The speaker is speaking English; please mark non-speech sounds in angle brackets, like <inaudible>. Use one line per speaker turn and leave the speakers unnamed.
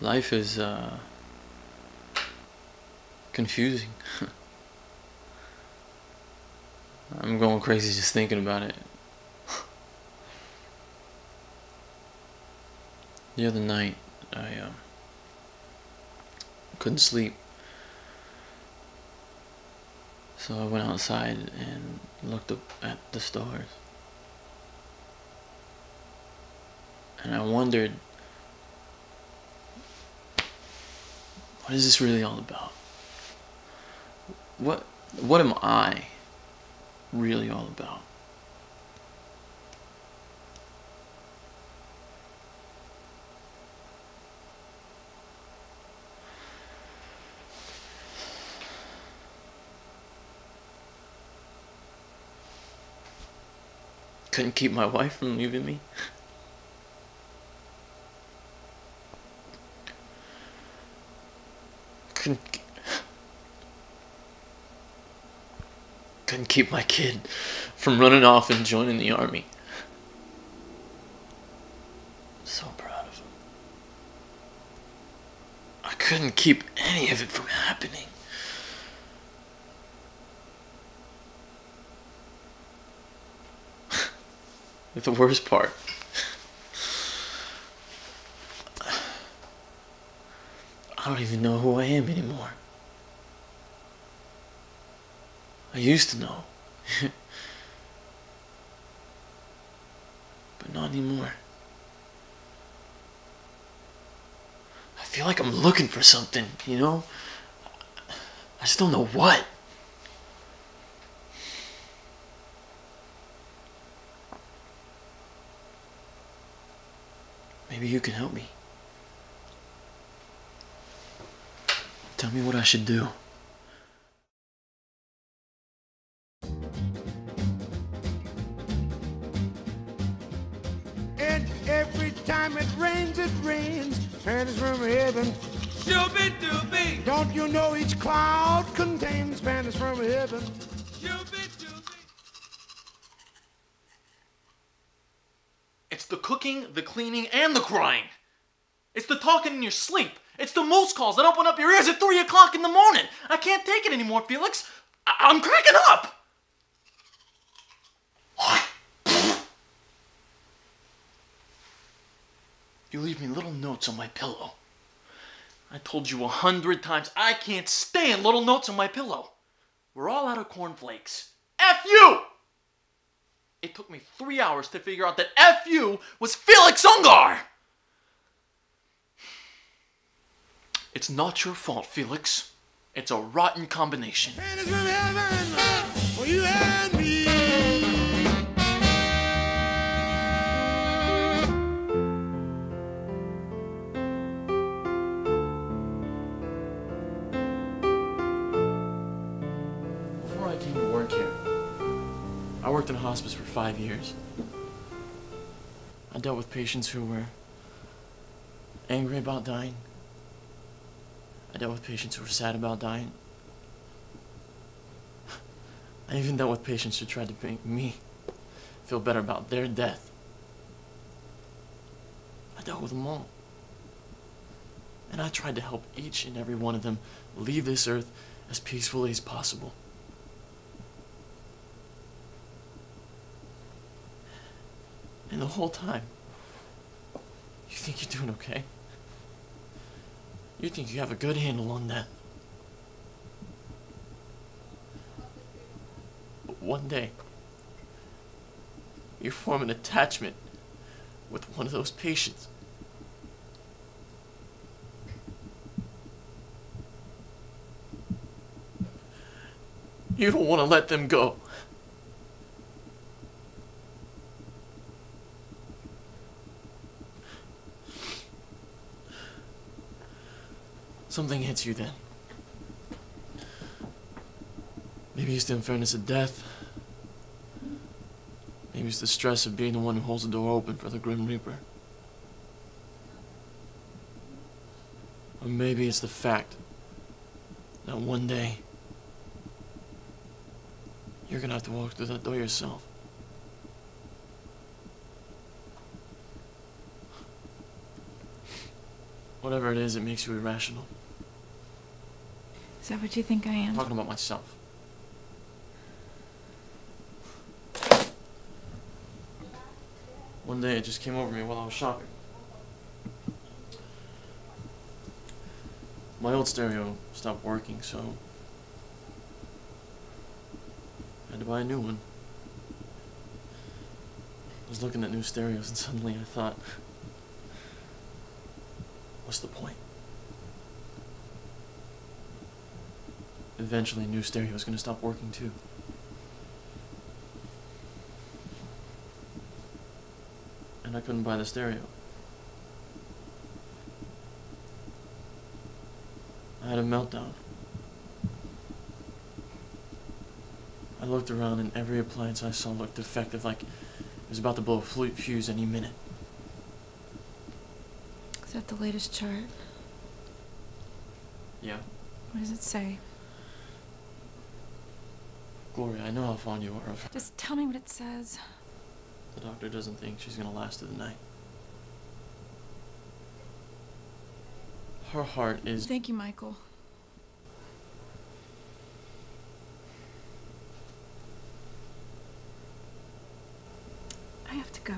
Life is uh, confusing. <laughs> I'm going crazy just thinking about it. the other night, I uh, couldn't sleep. So I went outside and looked up at the stars. And I wondered what is this really all about? What what am I really all about? Couldn't keep my wife from leaving me. <laughs> Couldn't couldn't keep my kid from running off and joining the army. So proud of him. I couldn't keep any of it from happening. <laughs> the worst part. I don't even know who I am anymore. I used to know. <laughs> but not anymore. I feel like I'm looking for something, you know? I just don't know what. Maybe you can help me. Tell me what I should do.
And every time it rains, it rains. And from heaven.
Shooby dooby,
Don't you know each cloud contains Spanish from heaven?
shooby dooby.
It's the cooking, the cleaning, and the crying. It's the talking in your sleep. It's the moose calls that open up your ears at 3 o'clock in the morning. I can't take it anymore, Felix. I- I'm cracking up. What? You leave me little notes on my pillow. I told you a hundred times I can't stand little notes on my pillow. We're all out of cornflakes. F you! It took me three hours to figure out that F you was Felix Ungar! It's not your fault, Felix. It's a rotten combination.
Spanish from heaven. For you and me.
Before I came to work here, I worked in a hospice for five years. I dealt with patients who were angry about dying. I dealt with patients who were sad about dying. I even dealt with patients who tried to make me feel better about their death. I dealt with them all. And I tried to help each and every one of them leave this earth as peacefully as possible. And the whole time, you think you're doing okay? You think you have a good handle on that. But one day, you form an attachment with one of those patients. You don't want to let them go. Something hits you then. Maybe it's the unfairness of death. Maybe it's the stress of being the one who holds the door open for the Grim Reaper. Or maybe it's the fact that one day you're gonna have to walk through that door yourself. Whatever it is, it makes you irrational.
Is that what you think I
I'm
am?
talking about myself. One day it just came over me while I was shopping. My old stereo stopped working, so I had to buy a new one. I was looking at new stereos and suddenly I thought, what's the point? Eventually, new stereo was going to stop working too. And I couldn't buy the stereo. I had a meltdown. I looked around and every appliance I saw looked defective, like it was about to blow a fuse any minute.
Is that the latest chart?
Yeah.
What does it say?
Gloria, I know how fond you are of her.
Just tell me what it says.
The doctor doesn't think she's gonna last through the night. Her heart is.
Thank you, Michael. I have to go.